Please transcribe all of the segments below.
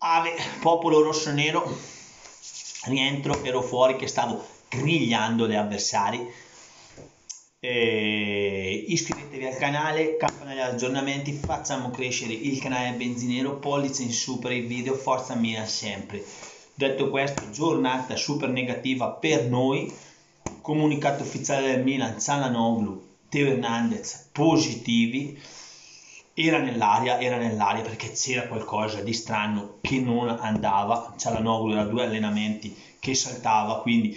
Ave, popolo rosso-nero, rientro, ero fuori che stavo grigliando gli avversari. E iscrivetevi al canale, campanella aggiornamenti, facciamo crescere il canale Benzinero, pollice in su per il video, forza mia sempre. Detto questo, giornata super negativa per noi, comunicato ufficiale del Milan, Cialanoglu, Teo Hernandez positivi, era nell'aria, era nell'aria perché c'era qualcosa di strano che non andava, Cialanoglu era due allenamenti che saltava, quindi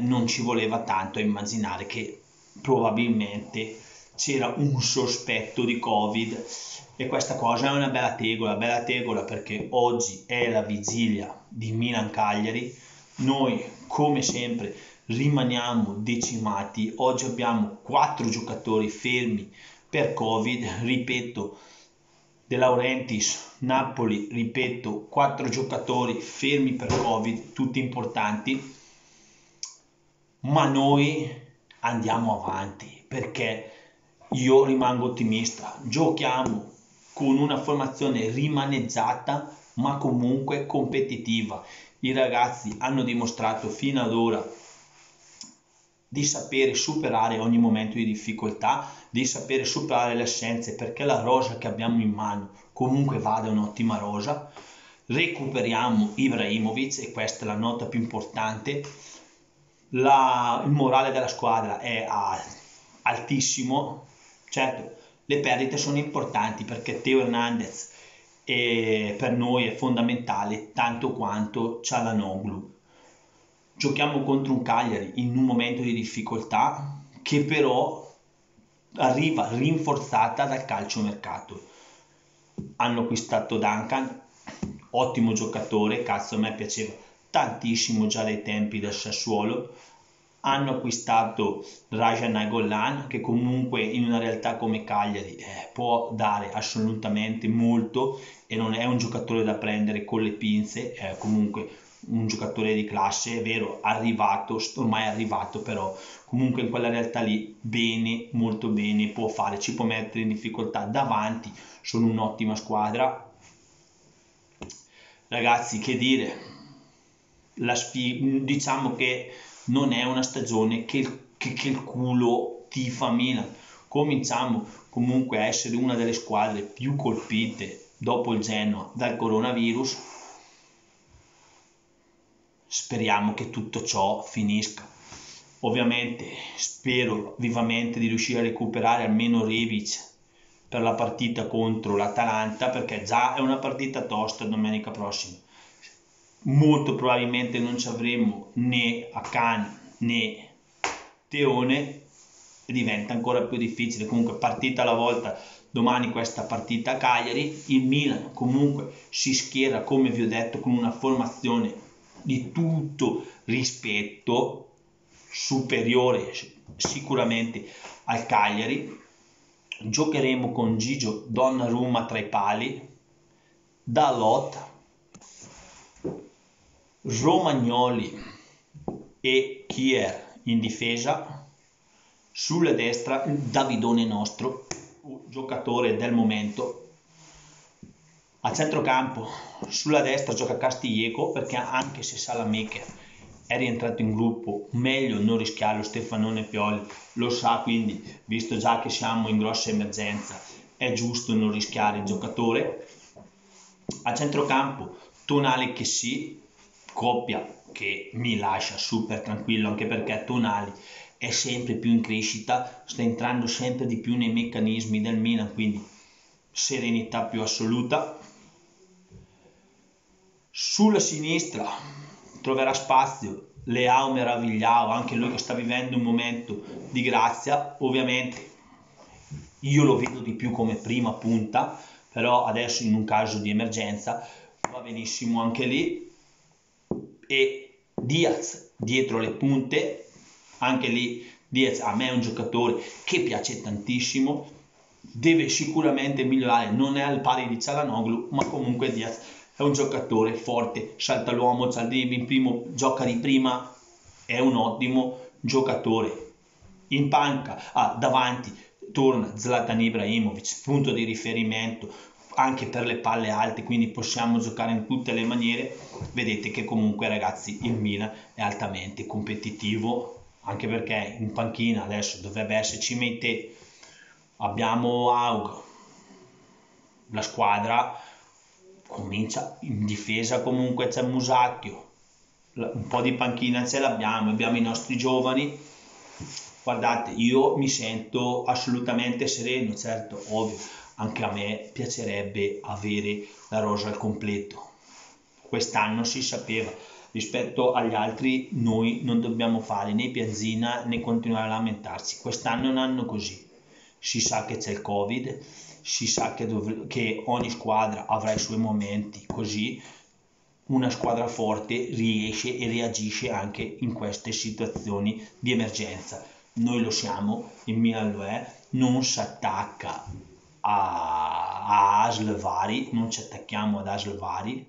non ci voleva tanto immaginare che probabilmente c'era un sospetto di Covid. E questa cosa è una bella tegola, bella tegola perché oggi è la vigilia di Milan-Cagliari, noi come sempre rimaniamo decimati, oggi abbiamo quattro giocatori fermi per Covid, ripeto, De Laurentiis, Napoli, ripeto, quattro giocatori fermi per Covid, tutti importanti, ma noi andiamo avanti perché io rimango ottimista, giochiamo con una formazione rimaneggiata ma comunque competitiva. I ragazzi hanno dimostrato fino ad ora di sapere superare ogni momento di difficoltà, di sapere superare le assenze perché la rosa che abbiamo in mano comunque vada un'ottima rosa. Recuperiamo Ibrahimovic e questa è la nota più importante. La, il morale della squadra è altissimo. Certo, le perdite sono importanti perché Teo Hernandez è, per noi è fondamentale tanto quanto Cialanoglu giochiamo contro un Cagliari in un momento di difficoltà che però arriva rinforzata dal calciomercato. Hanno acquistato Duncan, ottimo giocatore, cazzo a me piaceva tantissimo già dai tempi del Sassuolo. Hanno acquistato Rajan Nainggolan che comunque in una realtà come Cagliari eh, può dare assolutamente molto e non è un giocatore da prendere con le pinze, è comunque un giocatore di classe, è vero, arrivato, ormai arrivato, però comunque in quella realtà lì bene, molto bene, può fare, ci può mettere in difficoltà davanti, sono un'ottima squadra. Ragazzi, che dire, la sfi- diciamo che non è una stagione che, che, che il culo tifa Milan. Cominciamo comunque a essere una delle squadre più colpite dopo il Genoa dal coronavirus speriamo che tutto ciò finisca. Ovviamente spero vivamente di riuscire a recuperare almeno Rebic per la partita contro l'Atalanta perché già è una partita tosta domenica prossima. Molto probabilmente non ci avremo né Akan né Teone e diventa ancora più difficile. Comunque partita alla volta domani questa partita a Cagliari, il Milan comunque si schiera come vi ho detto con una formazione di tutto rispetto superiore sicuramente al Cagliari. Giocheremo con Gigio Donnarumma tra i pali Dalot Romagnoli e Kier in difesa. Sulla destra Davidone nostro giocatore del momento a centrocampo, sulla destra gioca Castiglieco perché anche se Salamaker è rientrato in gruppo, meglio non rischiarlo Stefanone Pioli, lo sa quindi, visto già che siamo in grossa emergenza, è giusto non rischiare il giocatore. A centrocampo Tonale che sì, coppia che mi lascia super tranquillo anche perché Tonali è sempre più in crescita, sta entrando sempre di più nei meccanismi del Milan, quindi serenità più assoluta sulla sinistra troverà spazio Leao Meravigliao, anche lui che sta vivendo un momento di grazia, ovviamente. Io lo vedo di più come prima punta, però adesso in un caso di emergenza va benissimo anche lì. E Diaz dietro le punte, anche lì Diaz a me è un giocatore che piace tantissimo, deve sicuramente migliorare, non è al pari di Cialanoglu, ma comunque Diaz è un giocatore forte, salta l'uomo, Zaldini in primo, gioca di prima, è un ottimo giocatore. In panca, ah, davanti, torna Zlatan Ibrahimovic, punto di riferimento, anche per le palle alte, quindi possiamo giocare in tutte le maniere. Vedete che comunque ragazzi il Milan è altamente competitivo, anche perché in panchina adesso dovrebbe esserci Meite, abbiamo Aug, la squadra comincia in difesa comunque c'è Musacchio, un po' di panchina ce l'abbiamo, abbiamo i nostri giovani. Guardate, io mi sento assolutamente sereno, certo, ovvio, anche a me piacerebbe avere la rosa al completo. Quest'anno si sapeva, rispetto agli altri noi non dobbiamo fare né piazzina né continuare a lamentarci. Quest'anno è un anno così, si sa che c'è il Covid, si sa che, dov- che ogni squadra avrà i suoi momenti così, una squadra forte riesce e reagisce anche in queste situazioni di emergenza. Noi lo siamo, il Milan lo è, non si attacca a, a Asl vari, non ci attacchiamo ad Asl vari,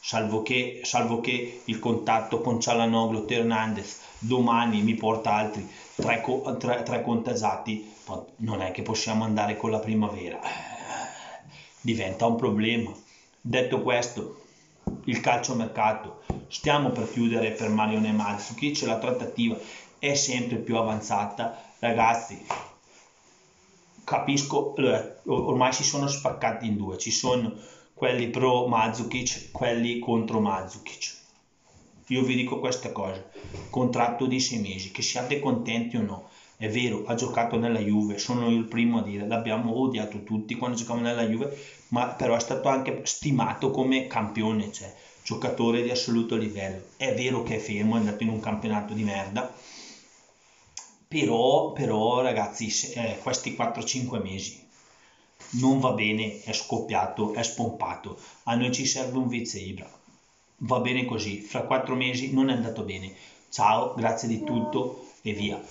salvo che, salvo che il contatto con Cialanoglu, Hernandez domani mi porta altri tre, tre, tre contagiati, non è che possiamo andare con la primavera, diventa un problema. Detto questo, il calciomercato. Stiamo per chiudere per Marione Mandzukic, la trattativa è sempre più avanzata. Ragazzi, capisco, ormai si sono spaccati in due, ci sono quelli pro Mandzukic, quelli contro Mandzukic. Io vi dico questa cosa, contratto di sei mesi, che siate contenti o no, è vero, ha giocato nella Juve, sono il primo a dire, l'abbiamo odiato tutti quando giocava nella Juve, ma però è stato anche stimato come campione, cioè giocatore di assoluto livello. È vero che è fermo, è andato in un campionato di merda, però, però ragazzi, eh, questi 4-5 mesi non va bene, è scoppiato, è spompato, a noi ci serve un vice Ibra. Va bene così, fra 4 mesi non è andato bene. Ciao, grazie di tutto e via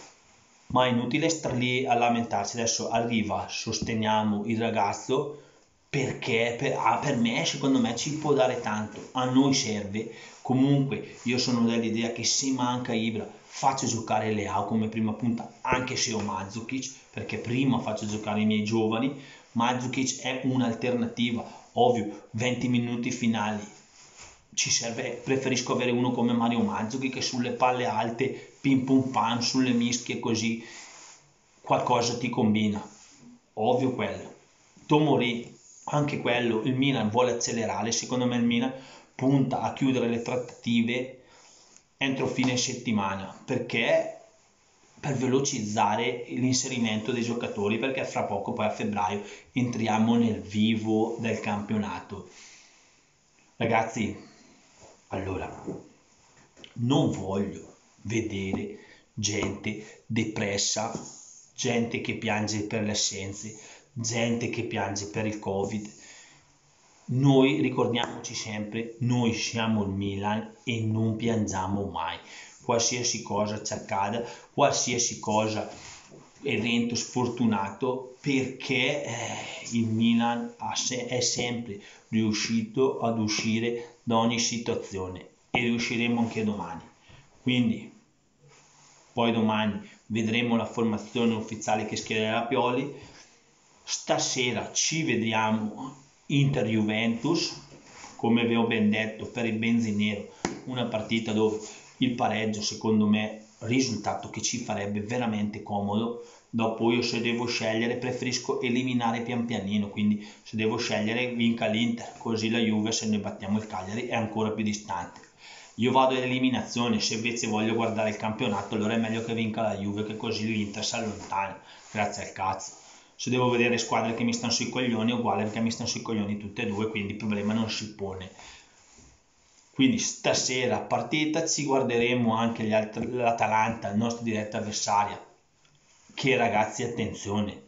ma è inutile star lì a lamentarsi. Adesso arriva, sosteniamo il ragazzo perché per, ah, per, me, secondo me, ci può dare tanto. A noi serve. Comunque, io sono dell'idea che se manca Ibra, faccio giocare Leao come prima punta, anche se ho Mazzukic, perché prima faccio giocare i miei giovani. Mazzukic è un'alternativa, ovvio, 20 minuti finali. Ci serve, preferisco avere uno come Mario Mazzukic che sulle palle alte pim pum pam sulle mischie così qualcosa ti combina. Ovvio quello. Tomori anche quello il Milan vuole accelerare secondo me il Milan punta a chiudere le trattative entro fine settimana perché per velocizzare l'inserimento dei giocatori perché fra poco poi a febbraio entriamo nel vivo del campionato. Ragazzi allora non voglio vedere gente depressa, gente che piange per le assenze, gente che piange per il Covid. Noi ricordiamoci sempre, noi siamo il Milan e non piangiamo mai. Qualsiasi cosa ci accada, qualsiasi cosa evento sfortunato perché eh, il Milan è sempre riuscito ad uscire da ogni situazione e riusciremo anche domani. Quindi poi domani vedremo la formazione ufficiale che schiererà Pioli. Stasera ci vediamo Inter-Juventus, come vi ho ben detto, per il Benzinero, una partita dove il pareggio secondo me risultato che ci farebbe veramente comodo. Dopo io se devo scegliere preferisco eliminare pian pianino, quindi se devo scegliere vinca l'Inter, così la Juve se noi battiamo il Cagliari è ancora più distante io vado all'eliminazione, se invece voglio guardare il campionato allora è meglio che vinca la Juve che così l'Inter si allontana, grazie al cazzo. Se devo vedere squadre che mi stanno sui coglioni è uguale perché mi stanno sui coglioni tutte e due, quindi il problema non si pone. Quindi stasera partita ci guarderemo anche altri, l'Atalanta, il nostro diretto avversario. Che ragazzi attenzione,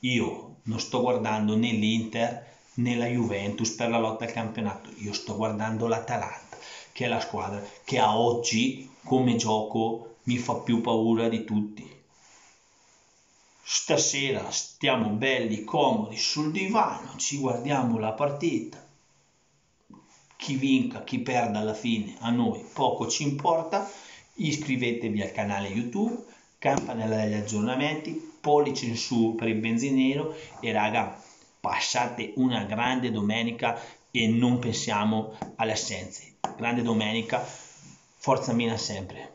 io non sto guardando né l'Inter né la Juventus per la lotta al campionato, io sto guardando l'Atalanta che è la squadra che a oggi come gioco mi fa più paura di tutti. Stasera stiamo belli comodi sul divano, ci guardiamo la partita. Chi vinca, chi perda alla fine, a noi poco ci importa. Iscrivetevi al canale YouTube, campanella degli aggiornamenti, pollice in su per il benzinero e raga, passate una grande domenica e non pensiamo alle assenze. Grande domenica, forza Mina sempre.